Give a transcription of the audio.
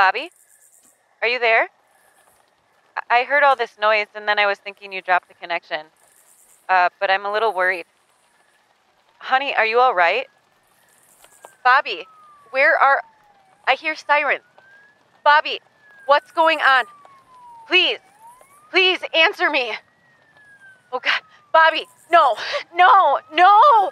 Bobby? Are you there? I heard all this noise and then I was thinking you dropped the connection. Uh, but I'm a little worried. Honey, are you all right? Bobby, where are. I hear sirens. Bobby, what's going on? Please, please answer me. Oh God, Bobby, no, no, no!